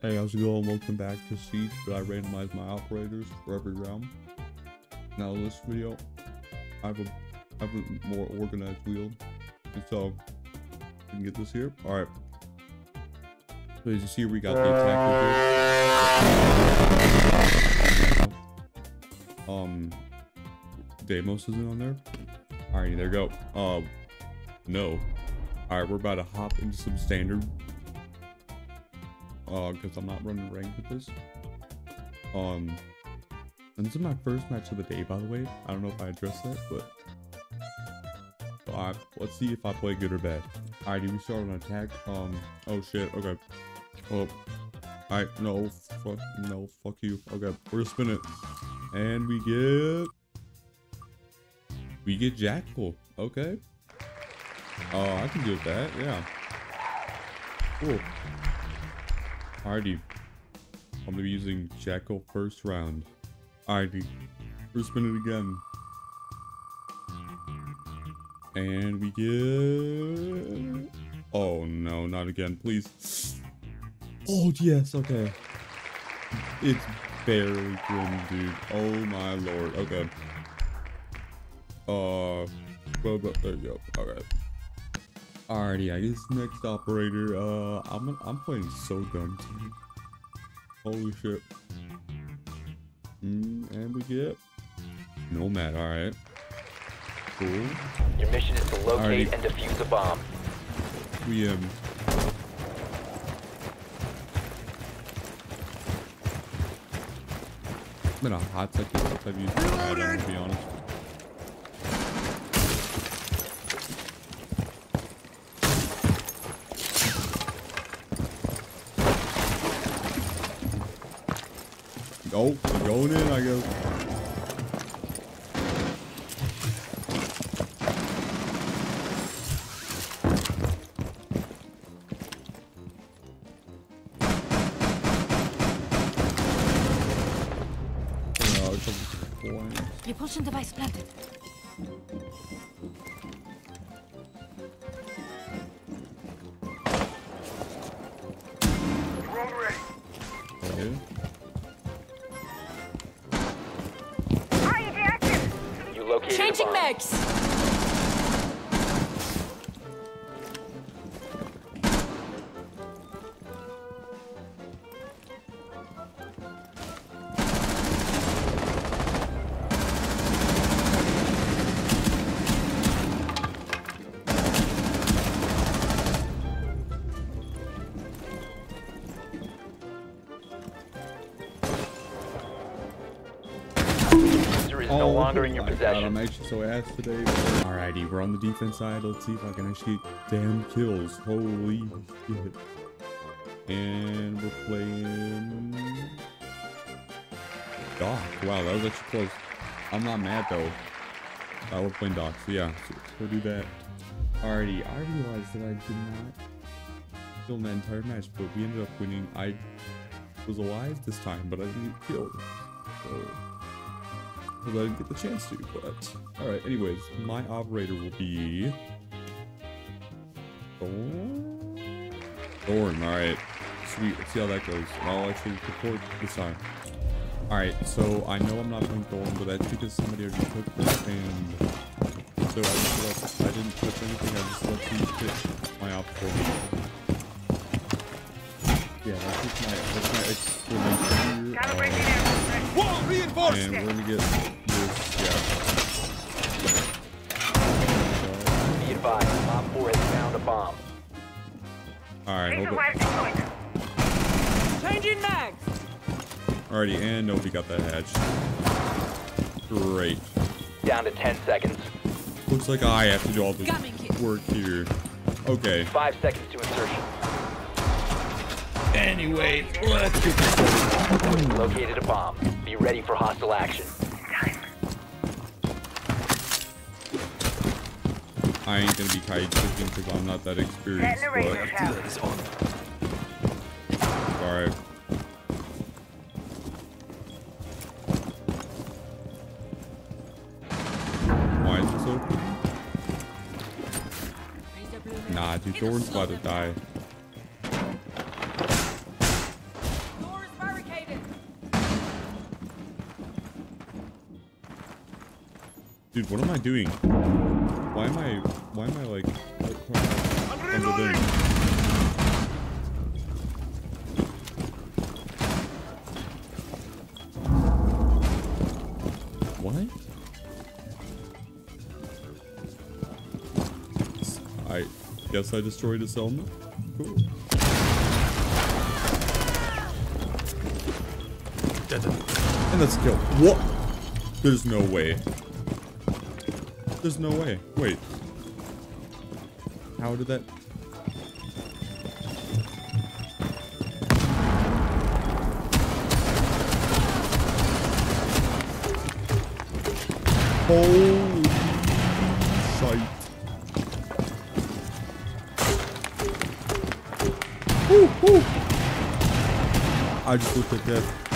Hey, how's it going? Welcome back to Siege, but I randomize my operators for every round. Now in this video, I have a, I have a more organized wheel, and so you can get this here. All right. So as you see, we got the attacker here. Um, Deimos isn't on there. All right, there you go. Uh, no. Alright, we're about to hop into some standard uh, because I'm not running rank with this. Um, and this is my first match of the day, by the way. I don't know if I addressed that, but uh, let's see if I play good or bad. Alright, we start on attack. Um, oh shit, okay. Oh, alright, no, fuck, no, fuck you. Okay, we're gonna spin it, and we get, we get Jackal. Okay. Oh, I can with that. Yeah. Cool. Alrighty. I'm gonna be using Jackal first round. Alrighty. We're spinning it again. And we get... Oh no, not again, please. Oh yes, okay. It's barely grim, dude. Oh my lord. Okay. Uh, well, but there you go. Alright. Alrighty, I guess next operator, uh, I'm I'm playing so dumb. Holy shit. Mm, and we get Nomad, alright. Cool. Your mission is to locate Alrighty. and defuse a bomb. We, um... Been a hot second since I've used I'm gonna be honest. Oh, we're going in, I points. Repulsion device planted. Located Changing a User is no longer in your Oh my God, I'm possession. actually so ass today. Alrighty, we're on the defense side. Let's see if I can actually get damn kills. Holy shit. And we're playing... Doc. Wow, that was actually close. I'm not mad though. Uh, we're playing Doc, so yeah, so we'll do that. Alrighty, I realized that I did not kill that entire match, but we ended up winning. I was alive this time, but I didn't get killed. So because I didn't get the chance to, but alright, anyways, my operator will be Thorn. Alright. Sweet, let's see how that goes. I'll actually record this time. Alright, so I know I'm not playing Thorn, but that's because somebody already took this and so I just let I didn't touch anything, I just let you pick my op for me. Yeah, that's just my that's my explanation here. Um, and we're gonna get this, yeah. Be advised, Bomb 4 has found a bomb. Alright, hold it. Changing mags. Alrighty, and nobody got that hatch. Great. Down to 10 seconds. Looks like I have to do all the work here. Okay. 5 seconds to insertion. Anyway, let's get this. Located a bomb. Be ready for hostile action. I ain't gonna be kite fishing because I'm not that experienced. But... Alright. Why is this open? Nah, dude, Thorn's about to die. Dude, what am I doing? Why am I, why am I like, under there? What? I guess I destroyed his helmet. Cool. And that's a kill. What? There's no way. There's no way. Wait. How did that? Holy shite. Woo, woo. I just looked at that.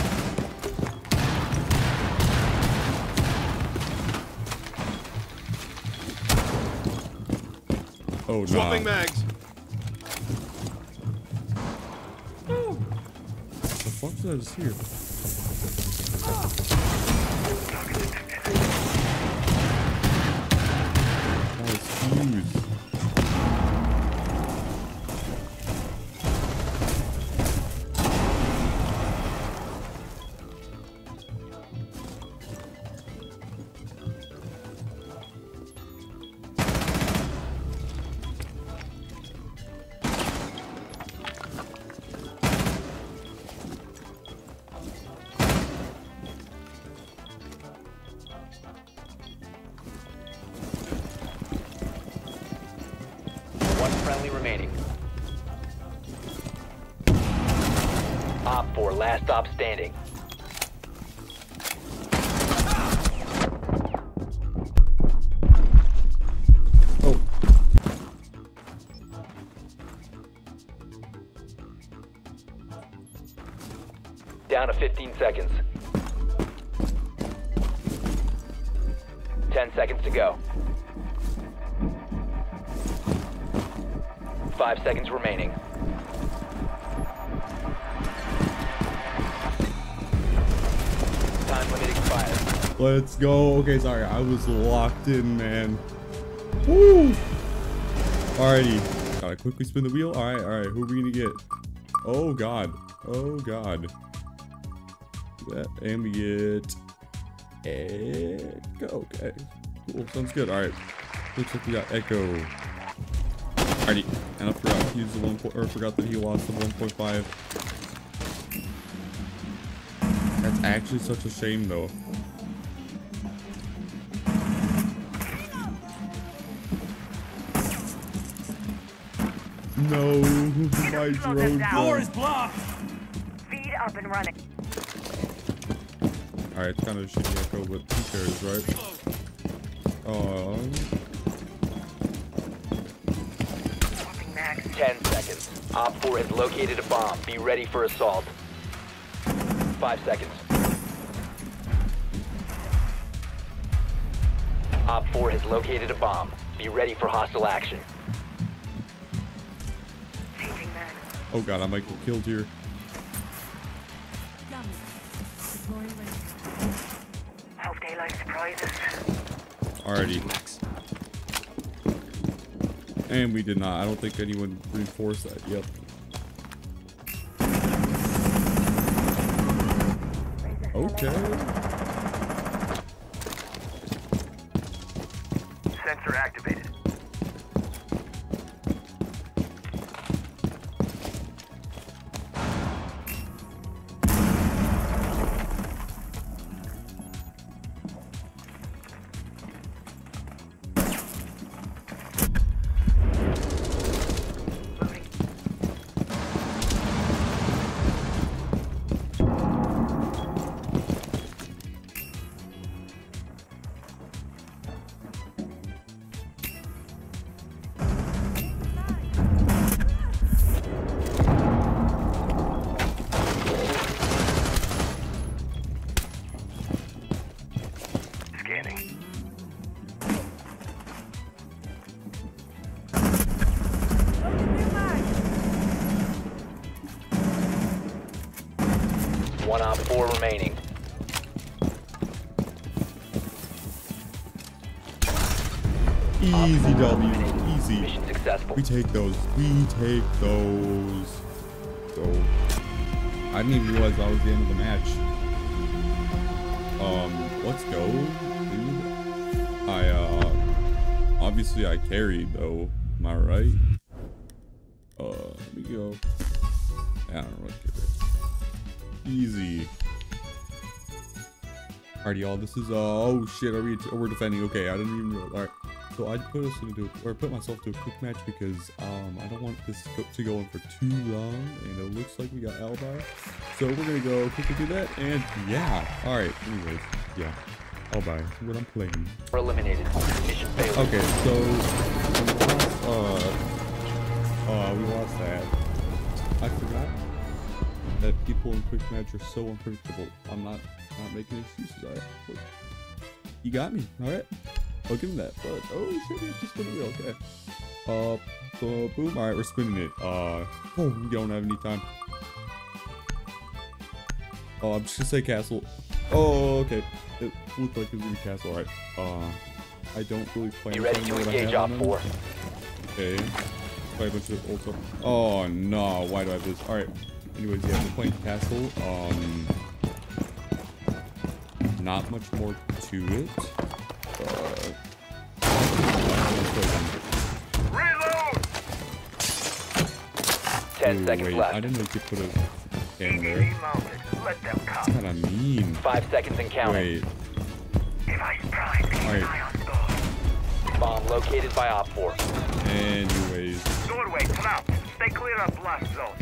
Oh no. Swapping mags. What The fuck did I just hear? One friendly remaining. Op 4, last stop standing. Oh. Down to 15 seconds. 10 seconds to go. 5 seconds remaining. Time limit expired. Let's go. Okay, sorry. I was locked in, man. Woo! Alrighty. Gotta quickly spin the wheel. Alright, alright. Who are we gonna get? Oh, God. Oh, God. That, and we get... Echo. Okay. Cool. Sounds good. Alright. Looks like we got Echo. Alrighty. And I forgot to use the one point, or forgot that he lost the 1.5. That's actually such a shame, though. No, my drone. Door is blocked! Feed up and running. Alright, it's kind of a shitty echo, but who cares, right? Um, 10 seconds. Op 4 has located a bomb. Be ready for assault. 5 seconds. Op 4 has located a bomb. Be ready for hostile action. Oh god, I might get killed here. Hope they like surprises. Alrighty. And we did not. I don't think anyone reinforced that. Yep. Okay. Easy W. Easy. Mission successful. We take those. We take those. So, I didn't even realize that was the end of the match. Um, let's go, dude. I, uh, obviously I carried though. Am I right? Uh, let me go. I don't know what really care. Easy. Alright, y'all. This is uh oh shit. Are we? Oh, we're defending. Okay, I didn't even. All right. So I put us into or put myself to a quick match because um I don't want this to go, on for too long, and it looks like we got alibi. So we're gonna go quickly do that, and yeah. All right. Anyways, yeah. Alibi. is What I'm playing. Four eliminated. Mission failed. Okay, so we lost, uh, uh, we lost that. I forgot that people in quick match are so unpredictable. I'm not not making excuses. Look, you got me. All right, I'll give him that. But oh shit, we have to spin the wheel. Okay. Uh, so boom. All right, we're spinning it. Uh, oh, we don't have any time. Oh, I'm just gonna say castle. Oh, okay. It looked like it was gonna be castle. All right. Uh, I don't really plan. Be ready to engage Op on. 4. Okay. Play a bunch of old stuff. Oh no, why do I have this? Alright. Anyways, yeah, we're playing Castle. Um not much more to it. Reload! 10 Ooh, seconds wait, left. I didn't know you could put a can there. EDD mounted. Let them come. Kinda mean. 5 seconds and counting. Wait. Device prime. Keep Alright. an eye on score. Bomb located by Op 4. Anyways. Doorway, come out. Stay clear of blast zone.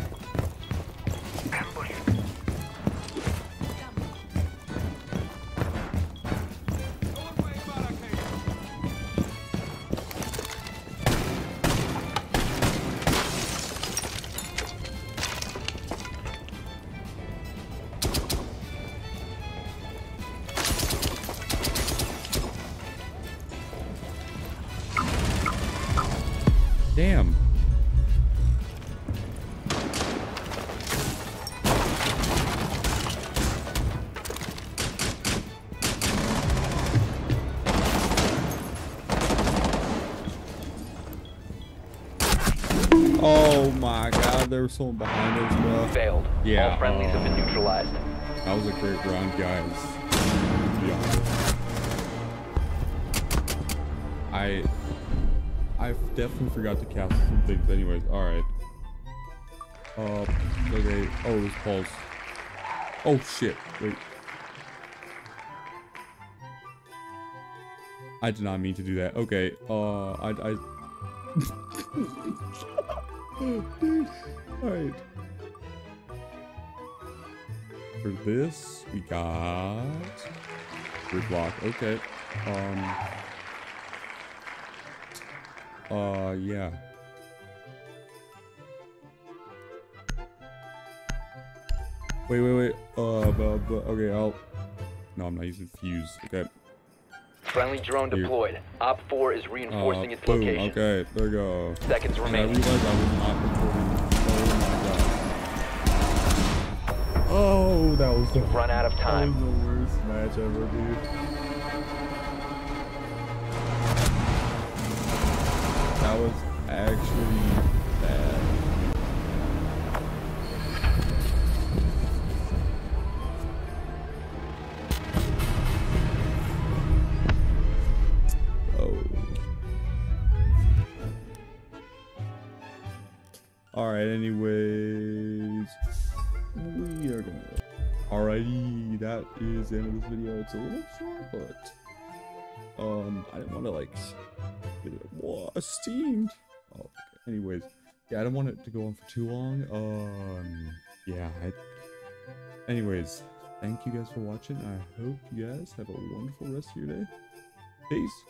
There was someone behind us, bro. Failed. Yeah, All friendlies have been neutralized. That was a great round, guys. To. I I definitely forgot to cast some things anyways. Alright. Uh okay. Oh, it was Paul's. Oh shit. Wait. I did not mean to do that. Okay. Uh I I Alright. For this, we got brick block. Okay. Um. Uh, yeah. Wait, wait, wait. Uh, but, but okay, I'll. No, I'm not using fuse. Okay. Friendly drone deployed. Op 4 is Uh, reinforcing its boom. location. Okay, there we go. Seconds And I remaining. realized I was not recording. Oh my god. Oh, that was the Run out of That time. was the worst match ever, dude. That was actually Alrighty, that is the end of this video. It's a little short, but um, I didn't want to like get it whoa. Oh, okay. anyways, yeah, I don't want it to go on for too long. Um, yeah. I, anyways, thank you guys for watching. I hope you guys have a wonderful rest of your day. Peace.